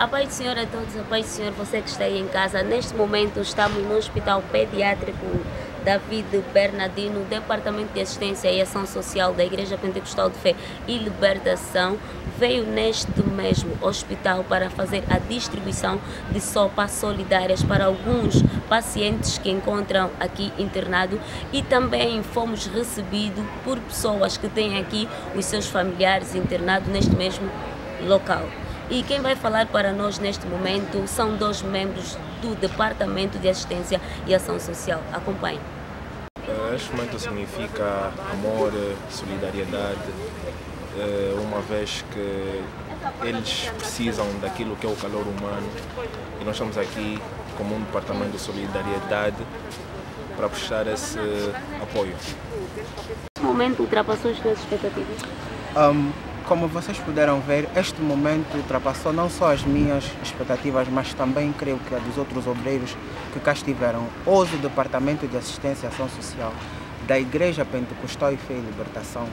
A paz do Senhor a todos, a paz do Senhor, você que está aí em casa. Neste momento estamos no Hospital Pediátrico David Bernardino, Departamento de Assistência e Ação Social da Igreja Pentecostal de Fé e Libertação, veio neste mesmo hospital para fazer a distribuição de sopas solidárias para alguns pacientes que encontram aqui internado e também fomos recebidos por pessoas que têm aqui os seus familiares internados neste mesmo local. E quem vai falar para nós neste momento são dois membros do Departamento de Assistência e Ação Social. Acompanhe. Este momento significa amor, solidariedade, eh, uma vez que eles precisam daquilo que é o calor humano e nós estamos aqui como um departamento de solidariedade para prestar esse apoio. Neste momento ultrapassou as suas expectativas? Um, como vocês puderam ver, este momento ultrapassou não só as minhas expectativas, mas também creio que a dos outros obreiros que cá estiveram. Hoje o Departamento de Assistência e Ação Social da Igreja Pentecostal e Fé e Libertação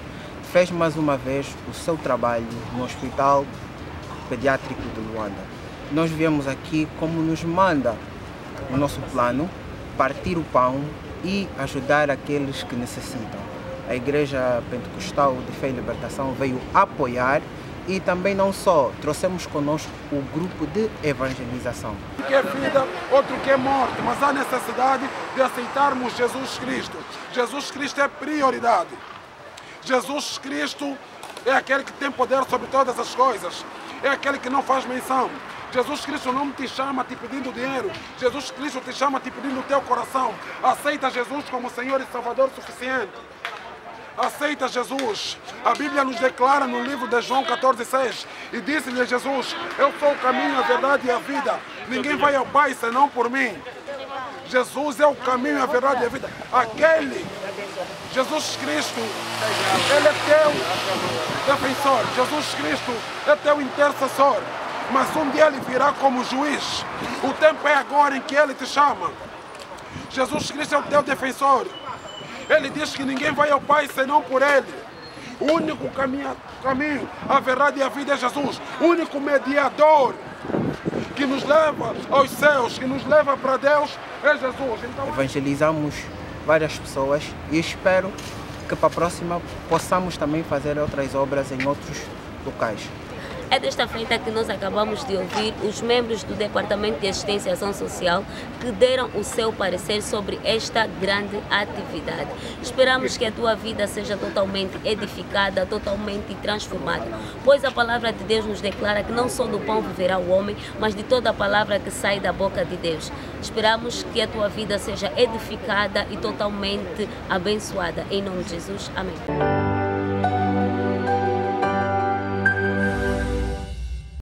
fez mais uma vez o seu trabalho no Hospital Pediátrico de Luanda. Nós viemos aqui como nos manda o nosso plano, partir o pão e ajudar aqueles que necessitam a Igreja Pentecostal de Fé e Libertação veio apoiar e também não só, trouxemos conosco o grupo de evangelização. Que é vida, outro que é morte, mas há necessidade de aceitarmos Jesus Cristo. Jesus Cristo é prioridade. Jesus Cristo é aquele que tem poder sobre todas as coisas. É aquele que não faz menção. Jesus Cristo não te chama te pedindo dinheiro. Jesus Cristo te chama te pedindo o teu coração. Aceita Jesus como Senhor e Salvador suficiente aceita Jesus. A Bíblia nos declara no livro de João 14,6 e disse-lhe Jesus: Eu sou o caminho, a verdade e a vida. Ninguém vai ao Pai senão por mim. Jesus é o caminho, a verdade e a vida. Aquele, Jesus Cristo, Ele é teu defensor. Jesus Cristo é teu intercessor. Mas um dia Ele virá como juiz. O tempo é agora em que Ele te chama. Jesus Cristo é o teu defensor. Ele diz que ninguém vai ao Pai senão por Ele. O único caminho, caminho, a verdade e a vida é Jesus. O único mediador que nos leva aos céus, que nos leva para Deus, é Jesus. Então... Evangelizamos várias pessoas e espero que para a próxima possamos também fazer outras obras em outros locais. É desta feita que nós acabamos de ouvir os membros do Departamento de Assistência e Ação Social que deram o seu parecer sobre esta grande atividade. Esperamos que a tua vida seja totalmente edificada, totalmente transformada, pois a palavra de Deus nos declara que não só do pão viverá o homem, mas de toda a palavra que sai da boca de Deus. Esperamos que a tua vida seja edificada e totalmente abençoada. Em nome de Jesus. Amém.